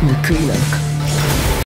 McCulloch.